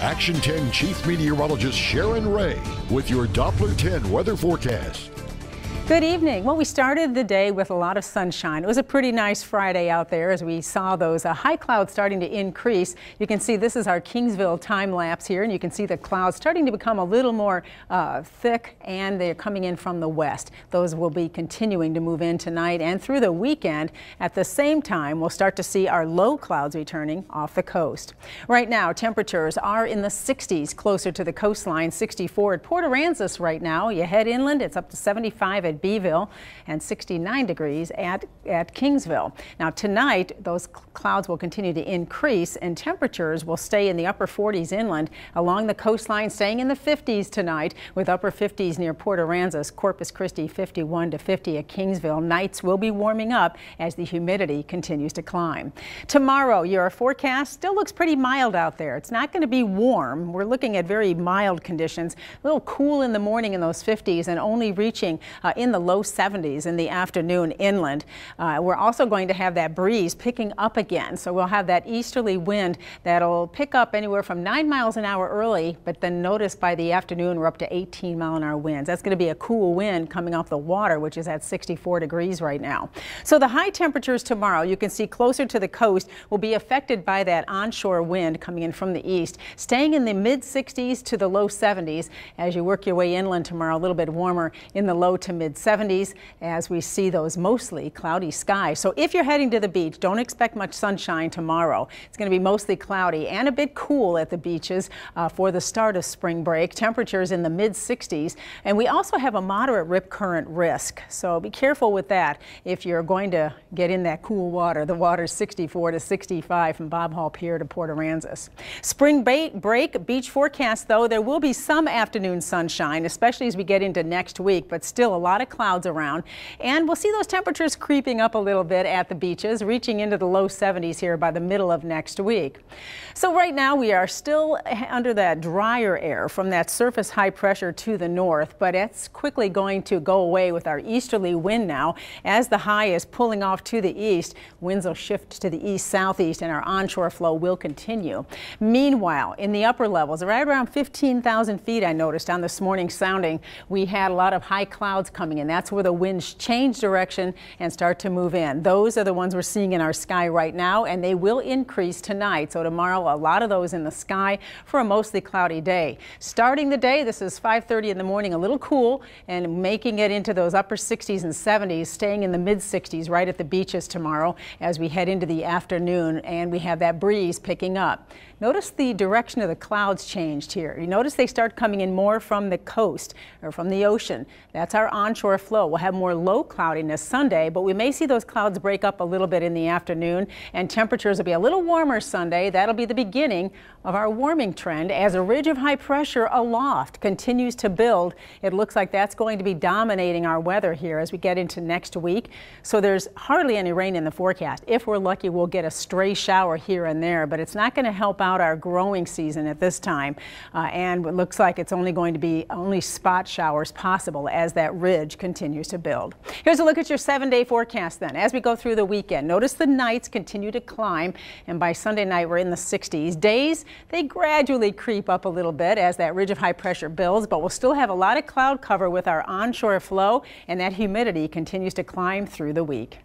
Action 10 Chief Meteorologist Sharon Ray with your Doppler 10 weather forecast. Good evening. Well, we started the day with a lot of sunshine. It was a pretty nice Friday out there as we saw those uh, high clouds starting to increase. You can see this is our Kingsville time lapse here, and you can see the clouds starting to become a little more uh, thick, and they're coming in from the west. Those will be continuing to move in tonight and through the weekend. At the same time, we'll start to see our low clouds returning off the coast. Right now, temperatures are in the 60s closer to the coastline, 64 at Port Aransas right now. You head inland, it's up to 75 at Beeville and 69 degrees at, at Kingsville. Now tonight, those clouds will continue to increase and temperatures will stay in the upper 40s inland along the coastline, staying in the 50s tonight with upper 50s near Port Aransas, Corpus Christi 51 to 50 at Kingsville. Nights will be warming up as the humidity continues to climb. Tomorrow, your forecast still looks pretty mild out there. It's not going to be warm. We're looking at very mild conditions, a little cool in the morning in those 50s and only reaching uh, in in the low 70s in the afternoon inland. Uh, we're also going to have that breeze picking up again. So we'll have that easterly wind that'll pick up anywhere from 9 miles an hour early, but then notice by the afternoon we're up to 18 mile an hour winds. That's going to be a cool wind coming off the water, which is at 64 degrees right now. So the high temperatures tomorrow, you can see closer to the coast, will be affected by that onshore wind coming in from the east, staying in the mid 60s to the low 70s as you work your way inland tomorrow, a little bit warmer in the low to mid 70s as we see those mostly cloudy skies. So if you're heading to the beach, don't expect much sunshine tomorrow. It's going to be mostly cloudy and a bit cool at the beaches uh, for the start of spring break. Temperatures in the mid 60s. And we also have a moderate rip current risk. So be careful with that if you're going to get in that cool water. The water's 64 to 65 from Bob Hall Pier to Port Aransas. Spring break beach forecast, though, there will be some afternoon sunshine, especially as we get into next week, but still a lot of clouds around. And we'll see those temperatures creeping up a little bit at the beaches, reaching into the low 70s here by the middle of next week. So right now we are still under that drier air from that surface high pressure to the north, but it's quickly going to go away with our easterly wind now. As the high is pulling off to the east, winds will shift to the east southeast and our onshore flow will continue. Meanwhile, in the upper levels, right around 15,000 feet I noticed on this morning sounding, we had a lot of high clouds coming and that's where the winds change direction and start to move in. Those are the ones we're seeing in our sky right now, and they will increase tonight. So tomorrow, a lot of those in the sky for a mostly cloudy day. Starting the day, this is 5.30 in the morning, a little cool, and making it into those upper 60s and 70s, staying in the mid 60s right at the beaches tomorrow as we head into the afternoon, and we have that breeze picking up. Notice the direction of the clouds changed here. You notice they start coming in more from the coast or from the ocean. That's our onshore flow. We'll have more low cloudiness Sunday, but we may see those clouds break up a little bit in the afternoon and temperatures will be a little warmer Sunday. That'll be the beginning of our warming trend as a ridge of high pressure aloft continues to build. It looks like that's going to be dominating our weather here as we get into next week. So there's hardly any rain in the forecast. If we're lucky, we'll get a stray shower here and there, but it's not going to help out out our growing season at this time. Uh, and it looks like it's only going to be only spot showers possible as that ridge continues to build. Here's a look at your seven day forecast then. As we go through the weekend, notice the nights continue to climb and by Sunday night we're in the 60s. Days, they gradually creep up a little bit as that ridge of high pressure builds, but we'll still have a lot of cloud cover with our onshore flow and that humidity continues to climb through the week.